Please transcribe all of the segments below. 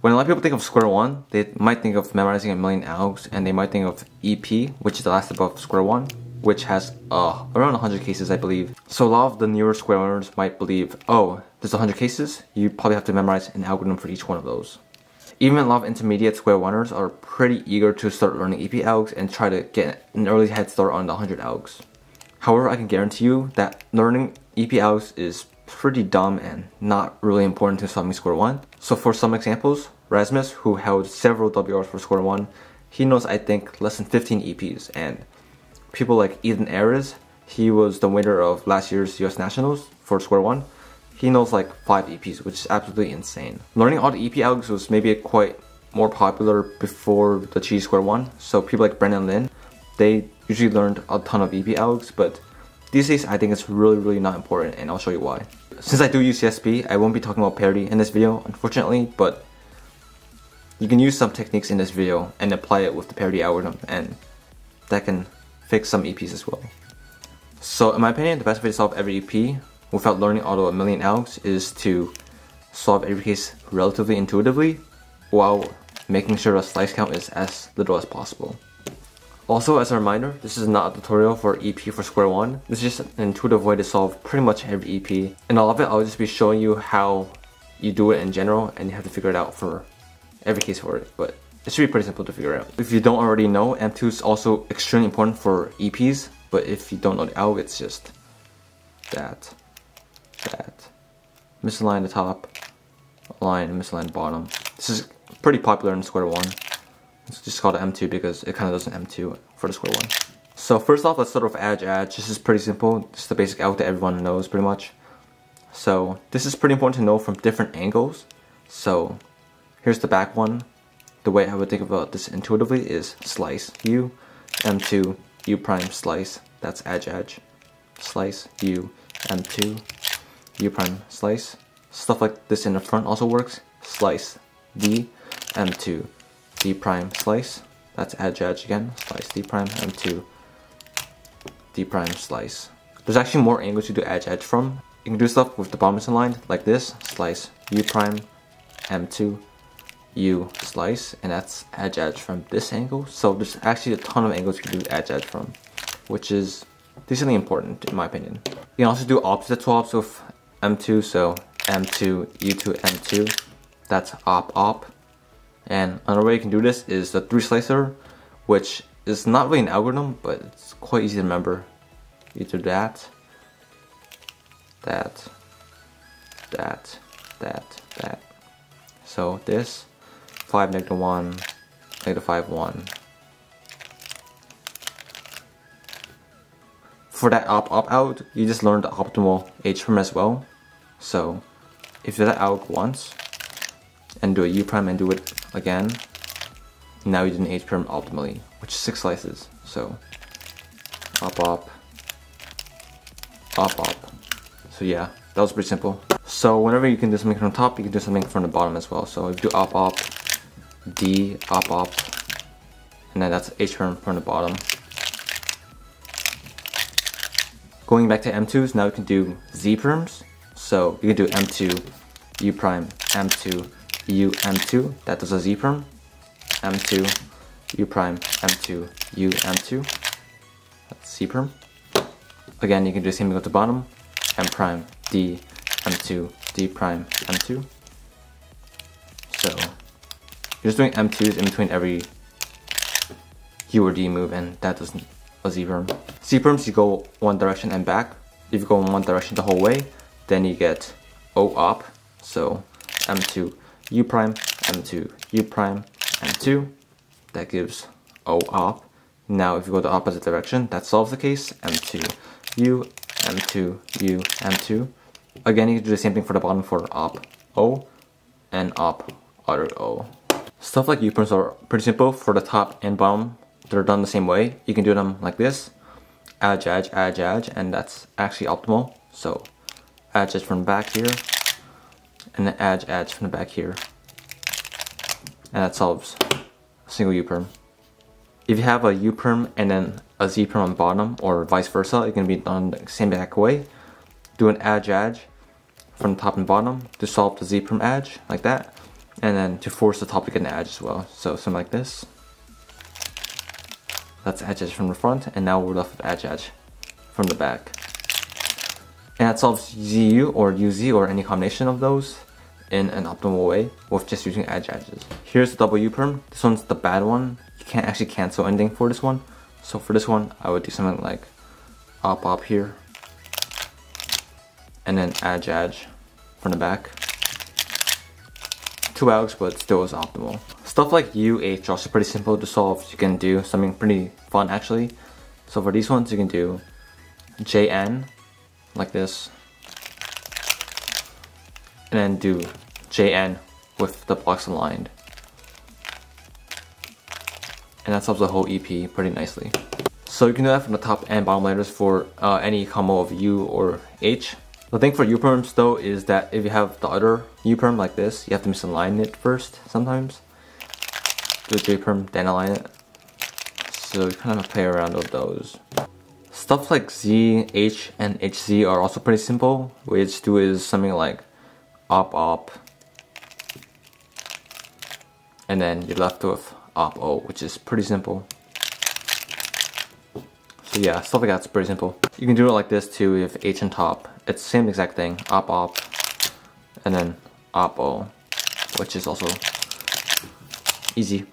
When a lot of people think of square one, they might think of memorizing a million algs, and they might think of EP, which is the last step of square one, which has uh, around 100 cases, I believe. So a lot of the newer square learners might believe, oh, there's 100 cases, you probably have to memorize an algorithm for each one of those. Even a lot of intermediate square oneers are pretty eager to start learning EP algs and try to get an early head start on the 100 algs. However, I can guarantee you that learning EP algs is pretty dumb and not really important to solving square one. So for some examples, Rasmus, who held several WRs for square one, he knows I think less than 15 EPs and people like Ethan Ayres, he was the winner of last year's US Nationals for square one. He knows like 5 EPs, which is absolutely insane. Learning all the EP algs was maybe quite more popular before the Cheese Square one. So people like Brandon Lin, they usually learned a ton of EP algs, but these days I think it's really really not important and I'll show you why. Since I do use CSP, I won't be talking about parity in this video, unfortunately, but you can use some techniques in this video and apply it with the parity algorithm and that can fix some EPs as well. So in my opinion, the best way to solve every EP without learning all a million algs is to solve every case relatively intuitively while making sure the slice count is as little as possible. Also, as a reminder, this is not a tutorial for EP for square one. This is just an intuitive way to solve pretty much every EP. And all of it, I'll just be showing you how you do it in general and you have to figure it out for every case for it. But it should be pretty simple to figure out. If you don't already know, M2 is also extremely important for EPs. But if you don't know the alg, it's just that, that, misaligned the top, align, misaligned bottom. This is pretty popular in square one. It's just called M2 because it kind of does an M2 for the square one. So first off, let's start with edge edge. This is pretty simple. It's the basic alg that everyone knows pretty much. So this is pretty important to know from different angles. So here's the back one. The way I would think about this intuitively is slice U, M2, U prime slice. That's edge edge. Slice U, M2, U prime slice. Stuff like this in the front also works. Slice D, M2, D prime slice. That's edge edge again. Slice D prime M2 D prime slice. There's actually more angles you do edge edge from. You can do stuff with the bottom aligned like this. Slice U prime M2 U slice and that's edge edge from this angle. So there's actually a ton of angles you can do edge edge from, which is decently important in my opinion. You can also do opposite swaps with M2, so M2, U2, M2. That's op op. And another way you can do this is the three slicer, which is not really an algorithm, but it's quite easy to remember. Either that, that, that, that, that. So this, 5, negative 1, negative 5, 1. For that op op out, you just learn the optimal H perm as well. So if you do that out once, and do a U prime and do it again. Now you did an H perm optimally, which is six slices. So op op, op op. So yeah, that was pretty simple. So whenever you can do something from the top, you can do something from the bottom as well. So if you do op op, D op op, and then that's H perm from the bottom. Going back to M2s, now we can do Z perms. So you can do M2, U prime, M2, U M2, that does a Z perm, M2, U prime, M2, U M2, that's C. Again, you can do the same thing at the bottom, M prime, D, M2, D prime, M2. So, you're just doing M2s in between every U or D move, and that does a Z perm. Z perms, you go one direction and back. If you go in one direction the whole way, then you get O op, so M2, u prime, m2, u prime, m2. That gives O op. Now if you go the opposite direction, that solves the case. m2, u, m2, u, m2. Again, you can do the same thing for the bottom for op O and op other O. Stuff like U primes are pretty simple for the top and bottom. They're done the same way. You can do them like this. Edge, edge, edge, edge, and that's actually optimal. So edge, edge from the back here, and then edge edge from the back here. And that solves single U-perm. If you have a U-perm and then a Z-perm on bottom or vice versa, it can be done the same exact way. Do an edge edge from top and bottom to solve the Z-perm edge like that. and then to force the top to get an edge as well. So something like this. That's edge edge from the front, and now we're left with edge edge from the back. And that solves ZU or UZ or any combination of those in an optimal way with just using edge edges. Here's the double U perm. This one's the bad one. You can't actually cancel anything for this one. So for this one, I would do something like op op here. And then edge edge from the back. Two outs, but still is optimal. Stuff like U, H are also pretty simple to solve. You can do something pretty fun actually. So for these ones, you can do JN, like this. And then do JN with the blocks aligned. And that solves the whole EP pretty nicely. So you can do that from the top and bottom letters for uh, any combo of U or H. The thing for U-perms though is that if you have the other U-perm like this, you have to misalign it first sometimes. Do a J-perm, then align it. So you kind of play around with those. Stuff like Z, H, and HZ are also pretty simple. What you just do is something like op op, and then you're left with op o, oh, which is pretty simple. So yeah, stuff like that's pretty simple. You can do it like this too if H and top. It's same exact thing, op op, and then op o, oh, which is also easy.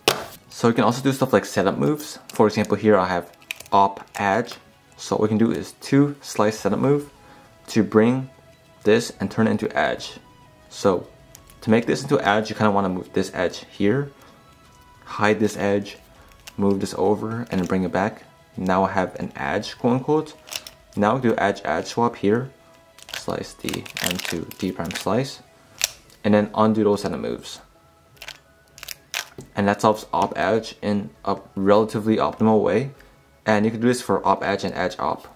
So you can also do stuff like setup moves. For example, here I have op edge. So what we can do is two slice setup move to bring this and turn it into edge. So to make this into an edge, you kind of want to move this edge here, hide this edge, move this over and bring it back. Now I have an edge, quote unquote. Now do edge edge swap here, slice D and to D prime slice, and then undo those setup moves and that solves op edge in a relatively optimal way and you can do this for op edge and edge op.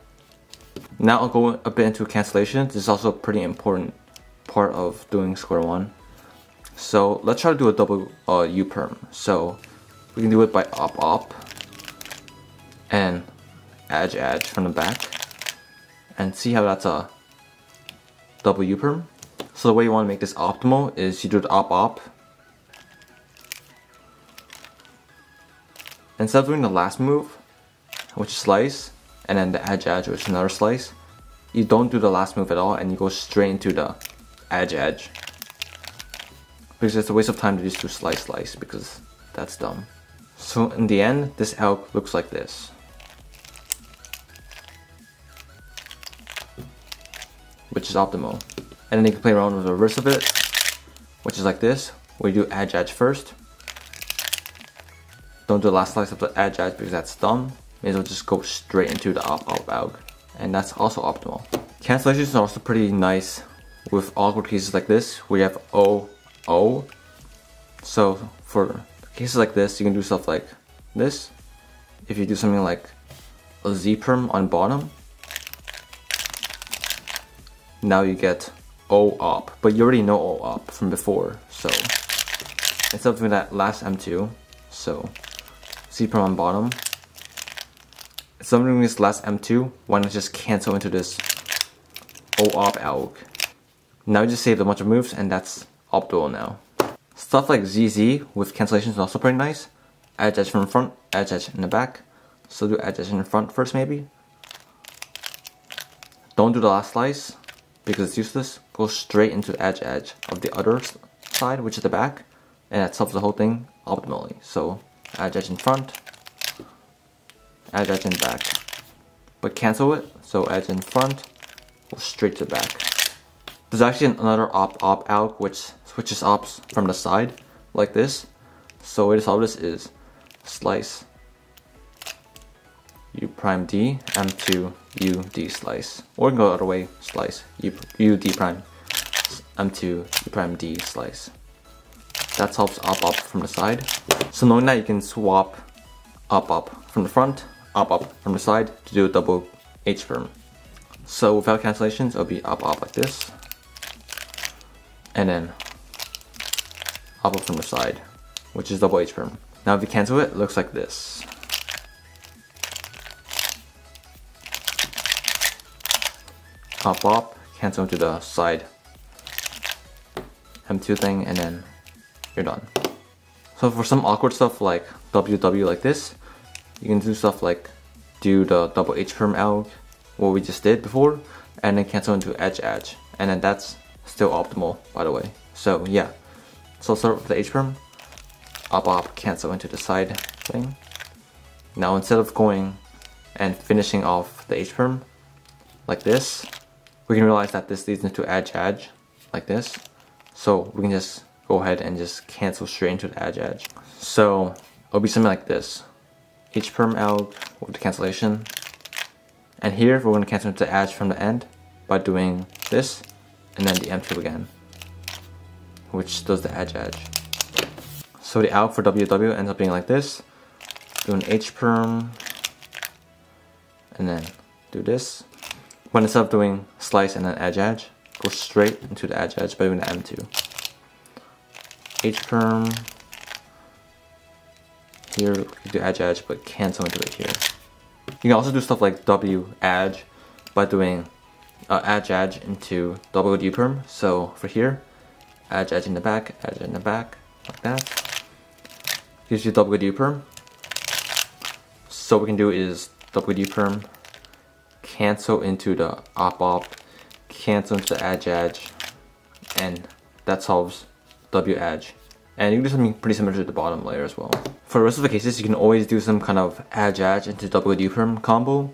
Now I'll go a bit into cancellation. This is also pretty important part of doing square one. So let's try to do a double uh, U perm. So we can do it by op op and edge edge from the back and see how that's a double U perm. So the way you want to make this optimal is you do the op op Instead of doing the last move, which is slice, and then the edge edge, which is another slice, you don't do the last move at all and you go straight into the edge edge. Because it's a waste of time to just do slice slice because that's dumb. So in the end, this alg looks like this. Which is optimal. And then you can play around with the reverse of it, which is like this, you do edge edge first, don't do the last slice of the edge edge because that's dumb. May as well just go straight into the op op out. And that's also optimal. Cancellations are also pretty nice with awkward cases like this we have O, O. So for cases like this, you can do stuff like this. If you do something like a Z perm on bottom, now you get O op, but you already know O op from before, so instead of doing that last M2, so Z perm on bottom. Something this last M2, why not just cancel into this O-op alg. Now you just saved a bunch of moves and that's optimal now. Stuff like ZZ with cancellations is also pretty nice. Edge edge from front, edge edge in the back. So do edge edge in the front first maybe. Don't do the last slice because it's useless. Go straight into edge edge of the other side, which is the back. And that solves the whole thing optimally. So edge edge in front, edge edge in back. But cancel it, so edge in front, go straight to the back. There's actually another op op out which switches ops from the side, like this. So way to solve this is slice u prime d m2 u d slice. Or you can go the other way, slice u, u d prime m2 u prime d slice. That solves op op from the side. So knowing that you can swap op op from the front, op op from the side to do a double H perm. So without cancellations, it'll be op op like this. And then op op from the side, which is double H perm. Now if you cancel it, it looks like this. Op op, cancel to the side M2 thing, and then you're done. So for some awkward stuff like WW like this, you can do stuff like do the double H perm out, what we just did before, and then cancel into edge edge. And then that's still optimal, by the way. So yeah, so start with the H perm, op op, cancel into the side thing. Now instead of going and finishing off the H perm like this, we can realize that this leads into edge edge like this. So we can just go ahead and just cancel straight into the edge edge. So it'll be something like this. H perm out with the cancellation. And here we're going to cancel into the edge from the end by doing this and then the M2 again, which does the edge edge. So the out for WW ends up being like this. Do an H perm and then do this. But instead of doing slice and then edge edge, go straight into the edge edge by doing the M2. H perm. Here, do edge edge, but cancel into it here. You can also do stuff like W edge by doing uh, edge edge into double D perm. So for here, edge edge in the back, edge in the back, like that. Gives you double D perm. So what we can do is double D perm, cancel into the op op, cancel into the edge edge, and that solves W edge. And you can do something pretty similar to the bottom layer as well. For the rest of the cases, you can always do some kind of edge edge into double D perm combo.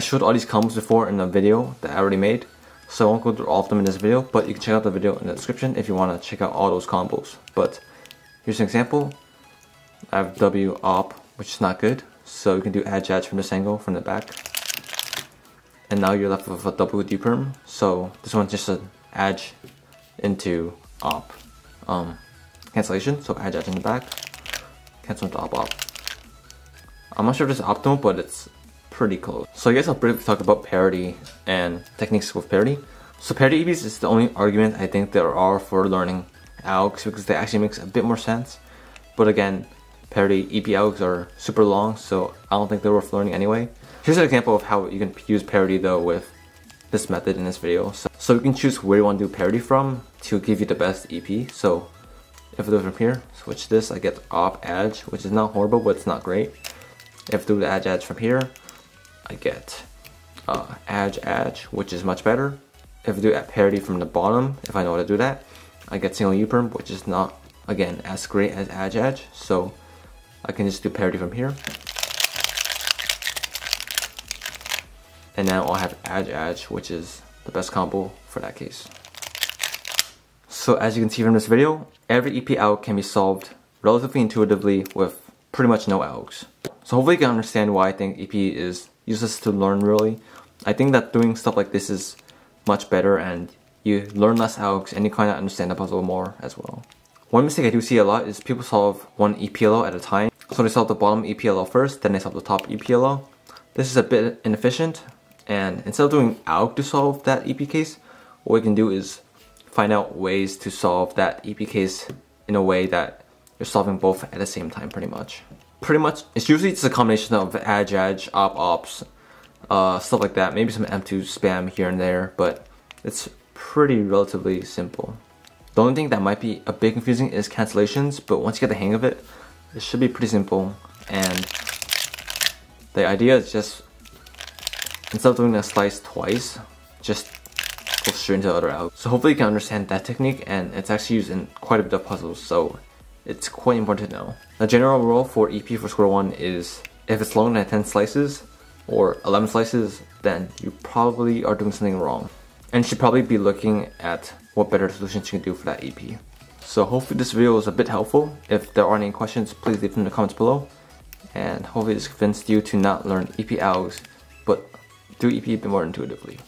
I showed all these combos before in a video that I already made, so I won't go through all of them in this video, but you can check out the video in the description if you want to check out all those combos. But here's an example. I have W op, which is not good, so you can do edge edge from this angle, from the back. And now you're left with a double D perm, so this one's just an edge into op. Um, cancellation, so edge edge in the back, cancel into op op. I'm not sure if this is optimal, but it's pretty close. So I guess I'll briefly talk about parity and techniques with parity. So parity EPs is the only argument I think there are for learning algs because they actually makes a bit more sense. But again, parity EP algs are super long, so I don't think they're worth learning anyway. Here's an example of how you can use parity though with this method in this video. So, so you can choose where you want to do parity from to give you the best EP. So if I do it from here, switch this, I get op edge, which is not horrible, but it's not great. If I do the edge edge from here, I get uh, edge edge, which is much better. If I do at parity from the bottom, if I know how to do that, I get single U-perm, which is not, again, as great as edge edge. So I can just do parity from here. And now I'll have edge edge, which is the best combo for that case. So as you can see from this video, every EP out can be solved relatively intuitively with pretty much no algs. So hopefully you can understand why I think EP is useless to learn really. I think that doing stuff like this is much better and you learn less algs and you kind of understand the puzzle more as well. One mistake I do see a lot is people solve one EPLO at a time. So they solve the bottom EPLO first, then they solve the top EPLO. This is a bit inefficient and instead of doing algs to solve that EP case, what we can do is find out ways to solve that EP case in a way that you're solving both at the same time pretty much. Pretty much, it's usually just a combination of edge edge, op ops, uh, stuff like that. Maybe some M2 spam here and there, but it's pretty relatively simple. The only thing that might be a bit confusing is cancellations, but once you get the hang of it, it should be pretty simple. And the idea is just, instead of doing a slice twice, just go straight into the other out. So hopefully you can understand that technique and it's actually used in quite a bit of puzzles, so it's quite important to know. The general rule for EP for square one is if it's longer than 10 slices or 11 slices, then you probably are doing something wrong. And should probably be looking at what better solutions you can do for that EP. So hopefully this video was a bit helpful. If there are any questions, please leave them in the comments below. And hopefully this convinced you to not learn EP algs, but do EP a bit more intuitively.